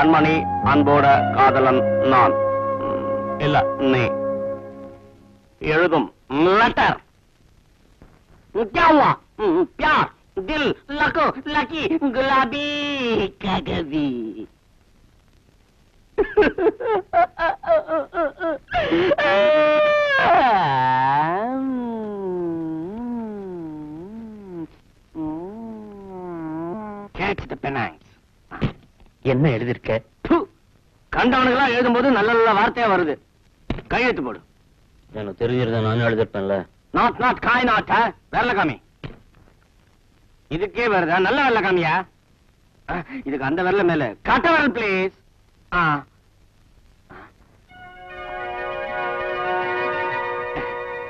கண்மணி அன்போட காதலன் நான் ம், இல்ல நீ எழுதும் லெட்டர் क्या हुआ हम्म, प्यार दिल लको लकी गुलाबी कागजी Catch the penance. என்ன எழுதிருக்க ப்பு, கண்டவனுக்கெல்லாம் எழுதும்போது நல்ல நல்ல வார்த்தையா வருது. கையெழுத்து போடு. எனக்கு தெரிஞ்சிருந்தா நானும் எழுதிருப்பேன்ல நாட் நாட் காய் நாட் வெள்ள காமி இதுக்கே வருதா? நல்ல வெள்ள காமியா அஹ், இதுக்கு அந்த வெள்ள மேல. கட்ட வரல் பிளீஸ்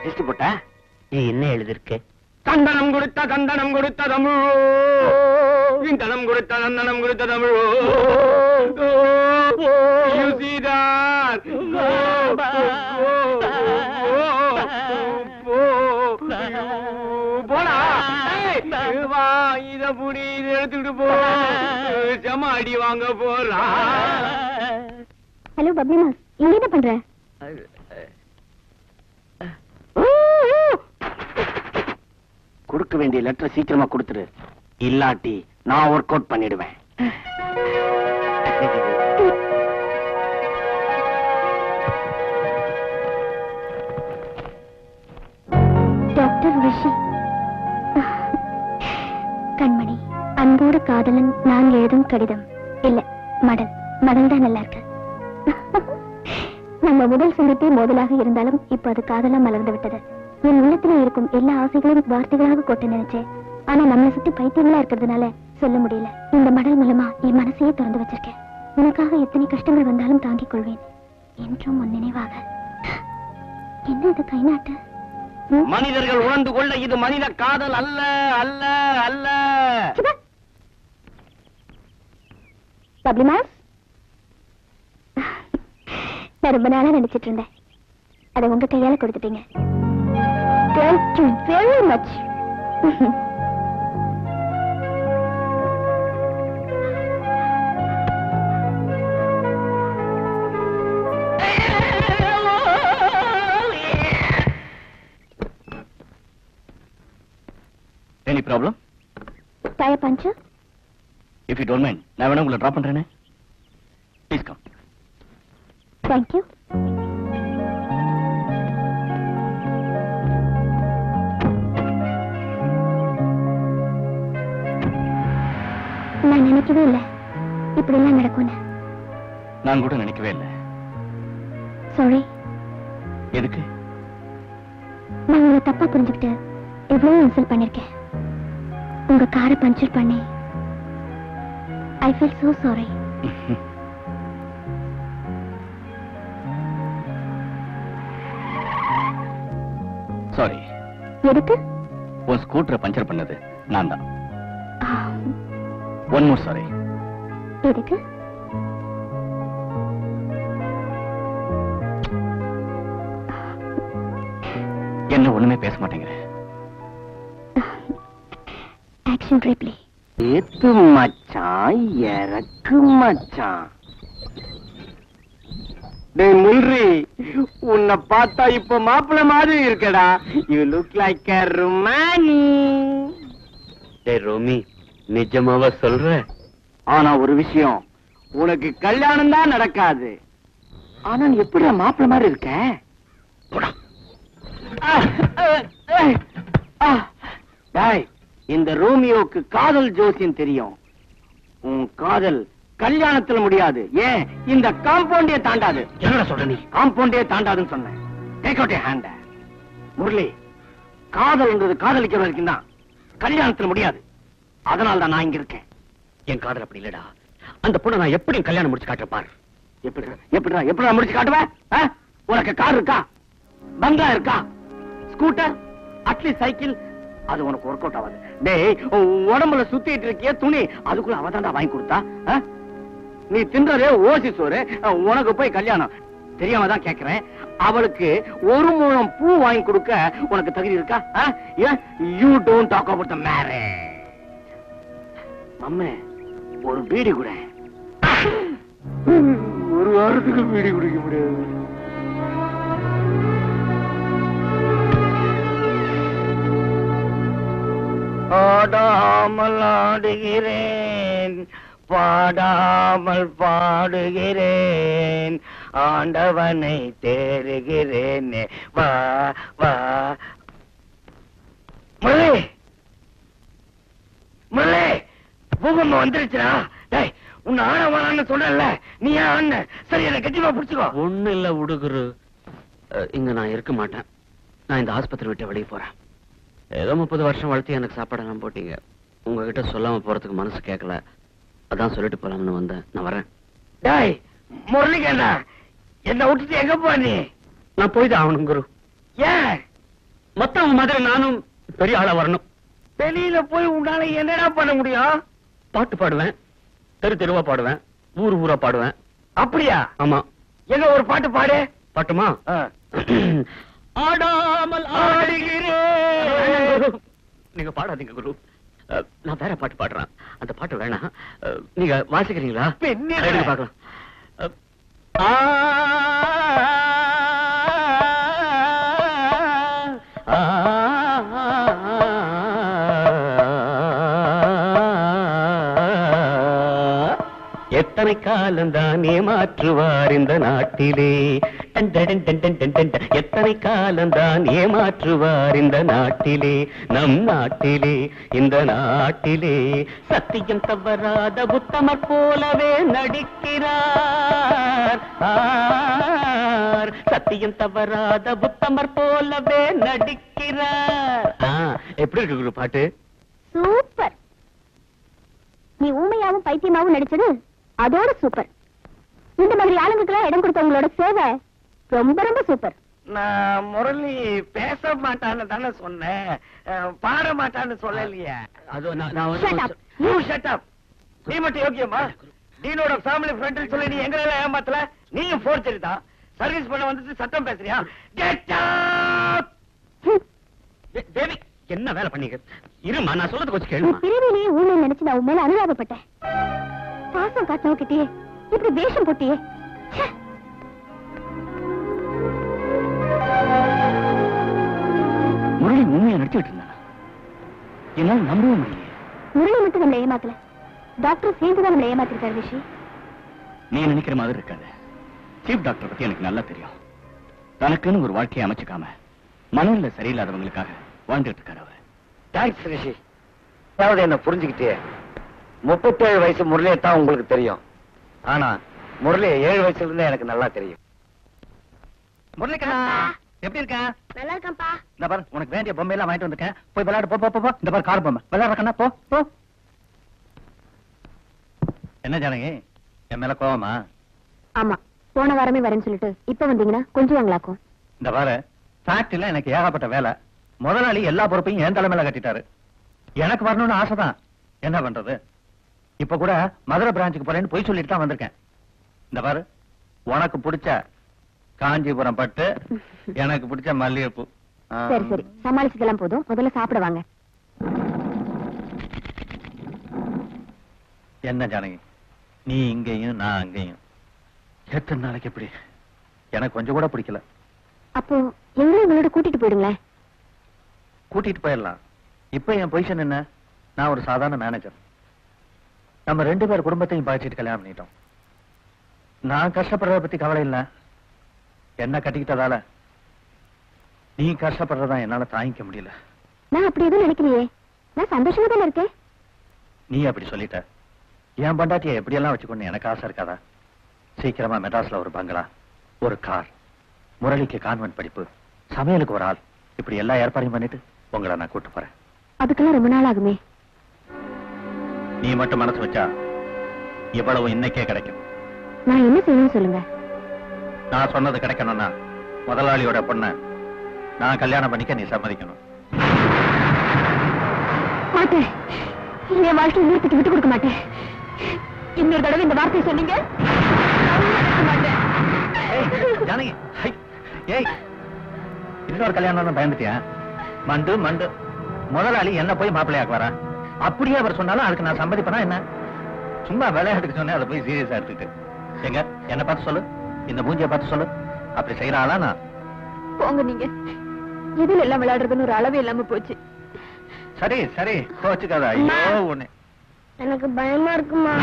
லிஸ்ட் போட்ட? நீ என்ன எழுதிருக்க தந்தனம் கொடுத்த தந்தனம் கொடுத்த தமிழ். இந்தனம் கொடுத்த தந்தனம் கொடுத்த தமிழ்? போடா. வா இத புடி எடுத்துட்டு போ. செம அடி வாங்க போறா. ஹலோ பப்ளி மாஸ் இங்க என்ன பண்ற? கொடுக்க வேண்டிய லெட்டர் சீக்கிரமா கொடுத்துரு இல்லாட்டி நான் ஒர்க் அவுட் பண்ணிடுவேன். டாக்டர் கண்மணி அன்போடு காதலன் நான் எழுதும் கடிதம். இல்ல மடல். மடல் தான் நல்லா இருக்கு நம்ம முதல் சந்திப்பே மோதலாக இருந்தாலும் இப்ப அது காதலா மலர்ந்து விட்டது. என் உள்ளத்துல இருக்கும் எல்லா ஆசைகளும் வார்த்தைகளாக கொட்ட நினைச்சேன். ஆனா நம்மளை சுத்தி பைத்தியங்களா இருக்கிறதுனால சொல்ல முடியல. இந்த மடல் மூலமா என் மனசையே திறந்து வச்சிருக்கேன். உனக்காக எத்தனை கஷ்டங்கள் வந்தாலும் தாங்கிக் கொள்வேன். என்றும் உன் நினைவாக. என்ன இது கை நாட்டு ம்? மனிதர்கள் உணர்ந்து கொள்ள இது மனித காதல் அல்ல அல்ல அல்ல. நான் ரொம்ப நாளா நினைச்சிட்டு இருந்தேன். அதை உங்க கையால கொடுத்துட்டீங்க. Thank you very much Panju if you don't mind நான் வேணா உங்களை ட்ராப் பண்றேனே. ப்ளீஸ் கம் தேங்க் யூ நான் நினைக்கவே இல்லை. இப்படி எல்லாம் நடக்கும்னு. நான் கூட நினைக்கவே இல்லை. சாரி எதுக்கு? நான் உங்களை தப்பா புரிஞ்சுக்கிட்டு எவ்வளவு இன்சல்ட் பண்ணிருக்கேன் உங்க காரை பஞ்சர் பண்ணி. I feel so sorry sorry எதுக்கு? உன் ஸ்கூட்டரை பஞ்சர் பண்ணது நான் தான். ஒன் மோர் சாரி எதுக்கு? என்ன ஒண்ணுமே பேச மாட்டேங்கிற. ரிப்ளி ஏத்து மச்சான் இறக்கு மச்சான். டேய் முல்ரி உன்னை பார்த்தா இப்ப மாப்பிள்ள மாதிரி இருக்கடா. யூ லுக் லைக் a ருமானி டேய் ரோமி நிஜமாவா சொல்ற? ஆனா ஒரு விஷயம் உனக்கு கல்யாணம் தான் நடக்காது. ஆனா நீ எப்படி மாப்பிள்ள மாதிரி இருக்க. டேய், இந்த ரோமியோக்கு காதல் ஜோசியம் தெரியும். உன் காதல் கல்யாணத்துல முடியாது. ஏன்? இந்த காம்பவுண்டே தாண்டாது. என்னடா சொல்ற நீ? காம்பவுண்டே தாண்டாதுன்னு சொன்னேன். டேக் அவுட் ஹேண்ட முரளி காதல்ன்றது காதலிக்கிற வரைக்கும் தான் கல்யாணத்துல முடியாது. அதனால தான் நான் இங்க இருக்கேன். என் காதல் அப்படி இல்லடா. அந்த பொண்ணை நான் எப்படியும் கல்யாணம் முடிச்சு காட்டுறேன் பாரு. எப்படி எப்படிடா எப்படிடா முடிச்சு காட்டுவேன்? உனக்கு கார் இருக்கா? பங்களா இருக்கா? ஸ்கூட்டர்? At least cycle? அது உனக்கு ஒர்க் அவுட் ஆகாது. டேய் உன் உடம்புல சுத்திட்டு இருக்கிய துணி அதுக்குள்ள அவ வாங்கி கொடுத்தா? நீ தின்றதே ஓசி சோறு உனக்கு போய் கல்யாணம். தெரியாம தான் கேக்குறேன். அவளுக்கு ஒரு மூலம் பூ வாங்கி கொடுக்க உனக்கு தகுதி இருக்கா? You don't talk about the marriage மம்மே ஒரு பீடி கூட. ஒரு வாரத்துக்கு பீடி குடிக்க முடியாது. ஆடாமல் ஆடுகிறேன் பாடாமல் பாடுகிறேன். ஆண்டவனை தேறுகிறேன் வா வா. முரளி! முரளி! பூகம்பம் வந்துருச்சுடா. டேய் உன்னை ஆன வேணான்னு சொன்னல நீ ஆன? சரி என்ன கட்டிமா பிடிச்சுக்கோ. ஒண்ணு இல்ல உடுகுரு. இங்க நான் இருக்க மாட்டேன். நான் இந்த ஆஸ்பத்திரி விட்டு வெளியே போறேன். ஏதோ முப்பது வருஷம் வளர்த்து எனக்கு சாப்பாடெல்லாம் போட்டீங்க. உங்ககிட்ட சொல்லாம போறதுக்கு மனசு கேட்கல அதான் சொல்லிட்டு போலாம்னு வந்தேன். நான் வரேன். டேய் முரளிக்கண்ணா என்ன விட்டுட்டு எங்க போ நீ? நான் போய் தான் ஆகணும் குரு. ஏன்? மத்தவங்க மாதிரி நானும் பெரிய ஆளா வரணும். வெளியில போய் உன்னால என்னடா பண்ண முடியும்? பாட்டு பாடுவேன். தெரு தெருவா பாடுவேன். ஊர் ஊரா பாடுவேன். அப்படியா? ஆமா. எங்க ஒரு பாட்டு பாடு. பாட்டுமா. ஆடாமல் ஆடுகிறேன். நீங்க பாடாதீங்க குரு நான் வேற பாட்டு பாடுறேன் அந்த பாட்டு வேணாம் நீங்க வாசிக்கிறீங்களா பார்க்கலாம் எத்தனை காலம்தான் ஏமாற்றுவார் இந்த நாட்டிலே எத்தனை காலம்தான் ஏமாற்றுவார் இந்த நாட்டிலே நம் நாட்டிலே இந்த நாட்டிலே. சத்தியம் தவறாத உத்தமர் போலவே நடிக்கிறார். சத்தியம் தவறாத புத்தமர் போலவே நடிக்கிறார். எப்படி இருக்கு குரு பாட்டு? சூப்பர். நீ ஊமையாவும் பைத்தியமாவும் நடிச்சது அதோட சூப்பர். இந்த மாதிரி ஆளுங்களுக்கெல்லாம் இடம் கொடுத்தவங்களோட சேவை ரொம்ப ரொம்ப சூப்பர். நான் முரளி பேச மாட்டான்னு தானே சொன்னேன். பாட மாட்டான்னு சொல்லலையே. அது நான் நான் Shut வந்து up. யூ ஷட் அப் நீ மட்டும் யோக்கியமா? டீனோட ஃபேமிலி ஃப்ரெண்ட் சொல்லி நீ எங்களை ஏமாத்தல? நீயும் ஃபோர்ஜரி தான். சர்வீஸ் பண்ண வந்துட்டு சத்தம் பேசுறியா? கெட் அப் தேவி என்ன வேலை பண்ணீங்க? இருமா நான் சொல்றது கொஞ்சம் நீ கேளுமா? பிரிவிலேயே ஊமை நினைச்சு நான் உன் மேல அனுதாபப்பட்டேன். பாசம் காட்டினவகிட்டே இப்படி வேஷம் போட்டியே. முரளி உண்மையை நடிச்சுட்டு இருந்தானா? என்னால நம்பவே முடியல முரளி மட்டும் நம்மளை ஏமாத்தல. டாக்டர் சேர்ந்து தான் நம்மளை ஏமாத்திருக்காரு ரிஷி. நீ நினைக்கிற மாதிரி இருக்காது. சீஃப் டாக்டர் பத்தி எனக்கு நல்லா தெரியும். தனக்குன்னு ஒரு வாழ்க்கையை அமைச்சுக்காம மனநில சரியில்லாதவங்களுக்காக வாழ்ந்துட்டு இருக்காரு அவர். தேங்க்ஸ் ரிஷி. அதாவது என்ன புரிஞ்சுக்கிட்டே முப்பத்தேழு வயசு முரளியை தான் உங்களுக்கு தெரியும். ஆனா முரளி ஏழு வயசுல இருந்தே எனக்கு நல்லா தெரியும். முரளிக்கா! எப்படி இருக்க? நல்லா இருக்கான்ப்பா. இந்த பாரு உனக்கு வேண்டிய பொம்மை எல்லாம் வாங்கிட்டு வந்திருக்கேன். போய் விளையாடு போ போ, போ இந்த பாரு கார் பொம்மை. விளையாடுறக்கண்ணா போ போ. என்ன ஜானகி? என் மேல கோவமா? ஆமா போன வாரமே வரேன்னு சொல்லிட்டு இப்ப வந்தீங்கன்னா கொஞ்சம் வாங்கலாக்கும் இந்த பாரு ஃபேக்டரியில எனக்கு ஏகப்பட்ட வேலை. முதலாளி எல்லா பொறுப்பையும் என் தலைமையில கட்டிட்டாரு. எனக்கு வரணும்னு ஆசைதான். என்ன பண்றது? இப்ப கூட மதுரை பிரான்ச்சுக்கு போறேன்னு போய் சொல்லிட்டு தான் வந்திருக்கேன். இந்த பாரு உனக்கு பிடிச்ச காஞ்சிபுரம் பட்டு எனக்கு பிடிச்ச மல்லிகைப்பூ. சரி சரி. சமாளிச்சதெல்லாம் போதும். முதல்ல சாப்பிட வாங்க என்ன ஜானகி? நீ இங்கேயும் நான் அங்கேயும். எத்தனை நாளைக்கு எப்படி எனக்கு கொஞ்சம் கூட பிடிக்கல. அப்போ எங்களும் உங்களோட கூட்டிட்டு போயிடுங்களேன். கூட்டிட்டு போயிடலாம். இப்ப என் பொசிஷன் என்ன? நான் ஒரு சாதாரண மேனேஜர் நம்ம ரெண்டு பேர் குடும்பத்தையும் பாய்ச்சிட்டு கல்யாணம் பண்ணிட்டோம். நான் கஷ்டப்படுறத பத்தி கவலை இல்ல. என்ன கட்டிக்கிட்டதால? நீ கஷ்டப்படுறதா என்னால தாங்கிக்க முடியல. நான் அப்படி எதுவும் நினைக்கலையே. நான் சந்தோஷமா தானே இருக்கேன்? நீ அப்படி சொல்லிட்ட. என் பண்டாட்டியை எப்படியெல்லாம் வச்சுக்கொண்டு எனக்கு ஆசை இருக்காதா? சீக்கிரமா மெட்ராஸ்ல ஒரு பங்களா ஒரு கார் முரளிக்கு கான்வென்ட் படிப்பு சமையலுக்கு ஒரு ஆள். இப்படி எல்லா ஏற்பாடையும் பண்ணிட்டு உங்களை நான் கூட்டு போறேன். அதுக்கெல்லாம் ரொம்ப நாள் ஆகுமே. நீ மட்டும் மனசு வச்சா இவ்வளவு இன்னைக்கே கிடைக்கும். நான் என்ன செய்யணும்னு சொல்லுங்க. நான் சொன்னது கிடைக்கணும்னா முதலாளியோட பொண்ண நான் கல்யாணம் பண்ணிக்க நீ சம்மதிக்கணும். மாட்டேன். என் வாழ்க்கை இன்னொருத்துக்கு விட்டு கொடுக்க மாட்டேன். இன்னொரு தடவை இந்த வார்த்தையை சொன்னீங்க. ஜானகி ஏய் இன்னொரு கல்யாணம் பயந்துட்டியா? மண்டு மண்டு. முதலாளி என்ன போய் மாப்பிள்ளையாக்கு வரா? அப்படியே அவர் சொன்னாலும் அதுக்கு நான் சம்மதிப்பனா என்ன? சும்மா விளையாட்டுக்கு சொன்னேன் அதை போய் சீரியஸா எடுத்துக்கிட்டு. எங்க? என்ன பார்த்து சொல்லு. இந்த மூஞ்சிய பார்த்து சொல்லு. அப்படி செய்யறாளா நான். போங்க நீங்க. எதில் எல்லாம் விளையாடுறதுன்னு ஒரு அளவே இல்லாம போச்சு. சரி சரி. கோச்சுக்காத ஐயோ உன்னை. எனக்கு பயமா இருக்குமா?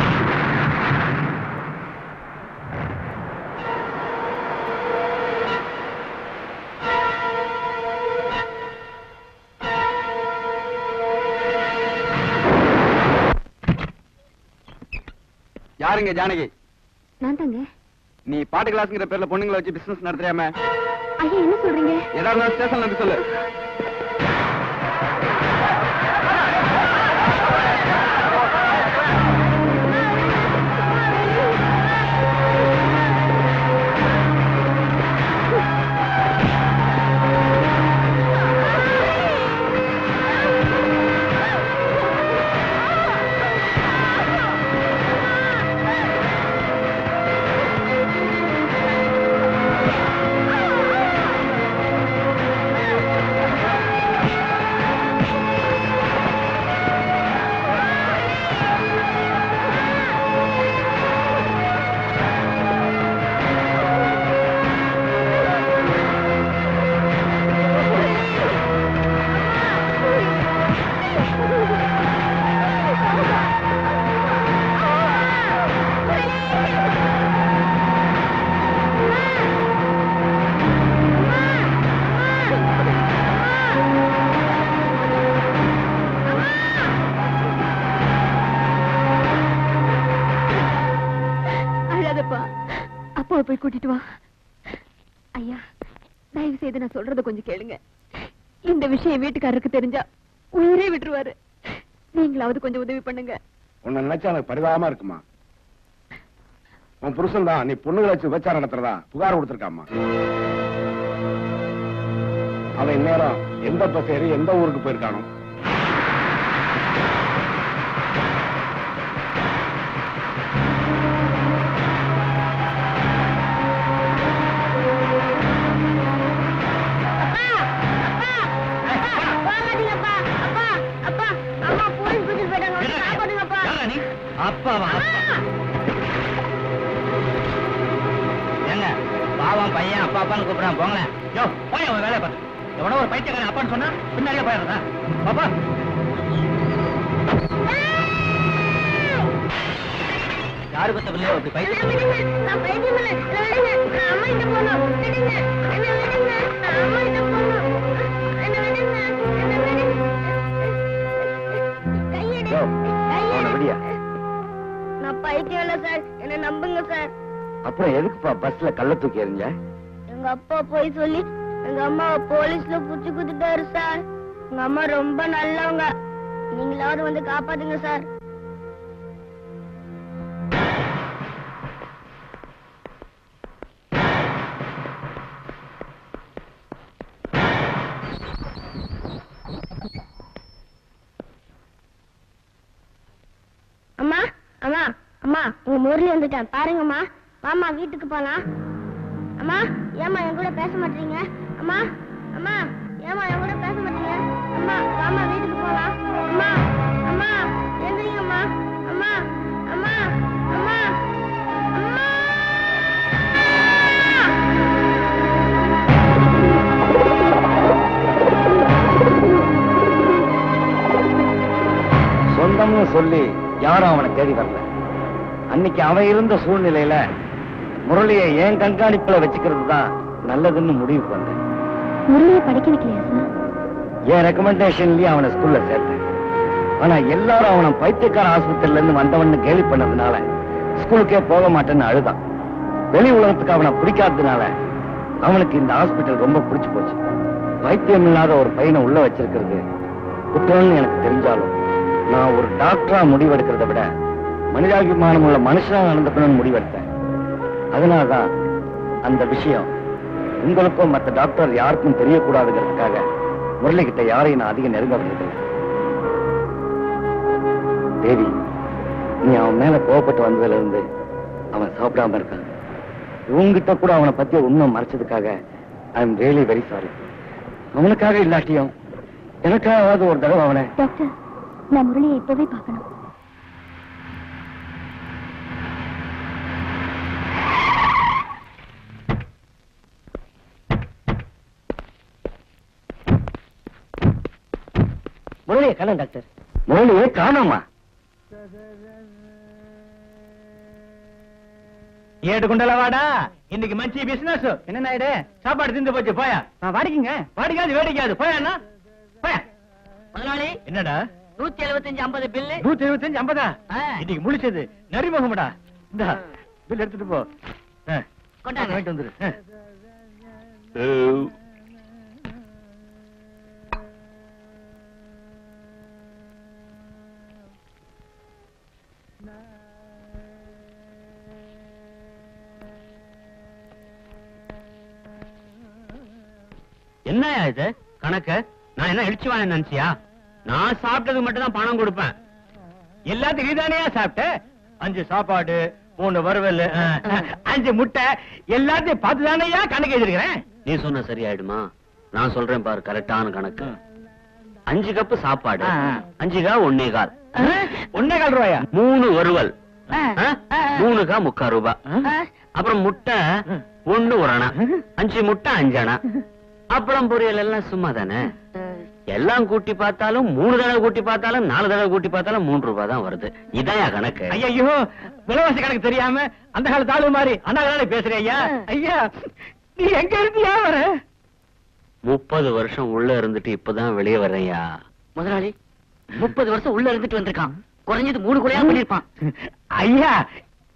யாருங்க ஜானகி? நான் தாங்க. நீ பாட்டு கிளாஸ்ங்கிற பேர்ல பொண்ணுங்களை வச்சு பிசினஸ் நடத்துறியாம? என்ன சொல்றீங்க? ஏதாவது ஸ்டேஷன்ல சொல்லு. அம்மாவை போய் கூட்டிட்டு வா. ஐயா தயவு செய்து நான் சொல்றத கொஞ்சம் கேளுங்க. இந்த விஷயம் வீட்டுக்காரருக்கு தெரிஞ்சா உயிரே விட்டுருவாரு. நீங்களாவது கொஞ்சம் உதவி பண்ணுங்க. உன்னை நினைச்சா எனக்கு பரிதாபமா இருக்குமா? உன் புருஷன் தான் நீ பொண்ணுகளை வச்சு விபச்சாரம் நடத்துறதா? புகார் கொடுத்திருக்காமா அவன் இந்நேரம் எந்த பஸ் ஏறி எந்த ஊருக்கு போயிருக்கானோ கூப்பிடான் போங்களேன். யோ போய் அவன் வேலையை பார்த்து. எவனோ ஒரு பைத்தியக்காரன் அப்பான்னு சொன்னா பின்னாடியே போயிடுறதா? பாப்பா. யாரு பத்த பிள்ளையோ அப்படி பைத்தியம்? இல்ல. சார். என்ன நம்புங்க சார். அப்புறம் எதுக்குப்பா பஸ்ல கள்ள தூக்கி எறிஞ்ச? எங்க அப்பா போய் சொல்லி எங்க அம்மாவை போலீஸ்ல புடிச்சு குடுத்துட்டாரு சார். எங்க அம்மா ரொம்ப நல்லவங்க. நீங்களாவது வந்து காப்பாத்துங்க சார். அம்மா அம்மா அம்மா உங்க முரளி வந்துட்டேன். பாருங்கம்மா. வாமா வீட்டுக்கு போலாம். அம்மா. ஏம்மா என் கூட பேச மாட்டீங்க? அம்மா அம்மா ஏம்மா என் கூட பேச மாட்டீங்க? அம்மா வாம்மா வீட்டுக்கு போலாம். அம்மா அம்மா எந்திரிங்கம்மா அம்மா அம்மா அம்மா அம்மா! சொந்தம்னு சொல்லி யாரும் அவனை தேடி வரல. அன்னைக்கு அவன் இருந்த சூழ்நிலையில முரளியை ஏன் கண்காணிப்புல வச்சுக்கிறது தான் நல்லதுன்னு முடிவுக்கு வந்தேன் முரளியை படிக்க வைக்கலையா சார் என் ரெக்கமெண்டேஷன்லயே அவனை ஸ்கூல்ல சேர்த்தேன். ஆனா எல்லாரும் அவனை பைத்தியக்கார ஆஸ்பத்திரியில இருந்து வந்தவன்னு கேலி பண்ணதுனால ஸ்கூலுக்கே போக மாட்டேன்னு அழுதான். வெளி உலகத்துக்கு அவனை பிடிக்காததுனால அவனுக்கு இந்த ஹாஸ்பிட்டல் ரொம்ப பிடிச்சு போச்சு. வைத்தியம் இல்லாத ஒரு பையனை உள்ள வச்சிருக்கிறது குற்றம்னு எனக்கு தெரிஞ்சாலும் நான் ஒரு டாக்டரா முடிவெடுக்கிறத விட மனிதாபிமானம் உள்ள மனுஷனா நடந்துக்கணும்னு முடிவெடுத்தேன். அதனாலதான் அந்த விஷயம் உங்களுக்கும் மற்ற டாக்டர் யாருக்கும் தெரியக்கூடாதுங்கிறதுக்காக முரளி கிட்ட யாரையும் நான் அதிகம் நெருங்க விடுறதில்லை தேவி நீ அவன் மேல கோவப்பட்டு வந்ததுல இருந்து அவன் சாப்பிடாம இருக்கான். உங்ககிட்ட கூட அவனை பத்தி உண்மை மறைச்சதுக்காக I am really very sorry அவனுக்காக இல்லாட்டியும் எனக்காவது ஒரு தடவை அவனை டாக்டர் நான் முரளியை இப்பவே பார்க்கணும். முரளியை காணோம் டாக்டர். முரளியை காணோமா ஏடு குண்டல வாடா. இன்னைக்கு மஞ்சி பிசினஸ் என்ன நாயுடு சாப்பாடு திந்து போச்சு போயா. வாடிக்குங்க. வாடிக்காது வேடிக்காது. போயா போயா. முதலாளி என்னடா? நூத்தி எழுபத்தஞ்சு ஐம்பது பில்லு. நூத்தி எழுபத்தஞ்சு ஐம்பதா. இன்னைக்கு முழிச்சது நரிமுகம்டா. இந்த பில் எடுத்துட்டு போ. கொண்டாங்க. வாங்கிட்டு வந்துரு. என்னயா இது? கணக்கு? நான் என்ன இடிச்சு வாங்க நினைச்சியா? நான் சாப்பிட்டதுக்கு மட்டும் தான் பணம் கொடுப்பேன். எல்லாத்துக்கும் நீதானே சாப்பிட்ட? அஞ்சு சாப்பாடு மூணு வறுவல் அஞ்சு முட்டை எல்லாத்தையும் பார்த்து தானேயா கணக்கு எழுதிருக்கிறேன் நீ சொன்ன சரியாயிடுமா? நான் சொல்றேன் பாரு கரெக்டான கணக்கு. அஞ்சு கப்பு சாப்பாடு. அஞ்சு கா ஒன்னே கால். ஒன்னே கால் ரூபாயா? மூணு? ஆ. மூணு கா முக்கா ரூபாய் அப்புறம் முட்டை ஒண்ணு ஒரு அணா. அஞ்சு முட்டை அஞ்சு அணா. அப்புறம் பொரியல் எல்லாம் சும்மா தானே எல்லாம் கூட்டி பார்த்தாலும் மூணு தடவை கூட்டி பார்த்தாலும் நாலு தடவை கூட்டி பார்த்தாலும் மூணு ரூபாய் தான் வருது. இதான் கணக்கு? ஐயோ விலைவாசி கணக்கு தெரியாம அந்த காலத்து ஆளு மாதிரி அண்ணா கால பேசுறேன் ஐயா. ஐயா நீ எங்க இருந்தியா வர முப்பது வருஷம் உள்ள இருந்துட்டு இப்பதான் வெளியே வர்றேயா முதலாளி முப்பது வருஷம் உள்ள இருந்துட்டு வந்திருக்கான். குறைஞ்சது மூணு குறையா பண்ணிருப்பான் ஐயா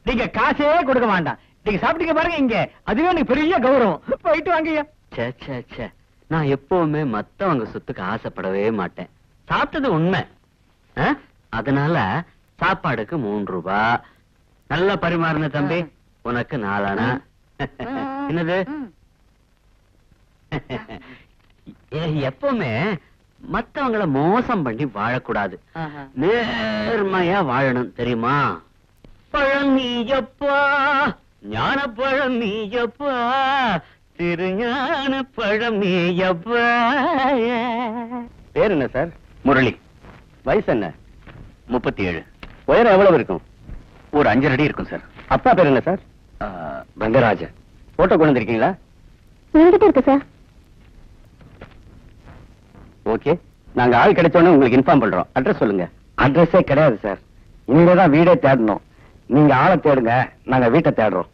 நீங்க காசே கொடுக்க வேண்டாம். நீங்க சாப்பிட்டீங்க பாருங்க இங்க. அதுவே எனக்கு பெரிய கௌரவம். போயிட்டு வாங்க ச்சே நான் எப்பவுமே மத்தவங்க சொத்துக்கு ஆசைப்படவே மாட்டேன். சாப்பிட்டது உண்மை? அதனால சாப்பாடுக்கு மூணு ரூபாய் நல்லா பரிமாறின தம்பி உனக்கு நாலானா என்னது? எப்பவுமே மத்தவங்கள மோசம் பண்ணி வாழக்கூடாது. நேர்மையா வாழணும் தெரியுமா? பழம் நீயப்பா ஞான பழம் நீயப்பா திருஞான பழம் நீயப்பா பேர் என்ன சார்? முரளி. வயசு என்ன? முப்பத்தி ஏழு உயரம் எவ்வளவு இருக்கும்? ஒரு அஞ்சரை அடி இருக்கும் சார். அப்பா பேர் என்ன சார்? ரங்கராஜன் போட்டோ கொண்டு வந்திருக்கீங்களா? என்கிட்ட இருக்கு சார். ஓகே. நாங்க ஆள் கிடைச்சோன்னு உங்களுக்கு இன்ஃபார்ம் பண்றோம். அட்ரஸ் சொல்லுங்க. அட்ரஸே கிடையாது சார். இனிமே தான் வீடே தேடணும். நீங்க ஆளை தேடுங்க. நாங்க வீட்டை தேடுறோம்.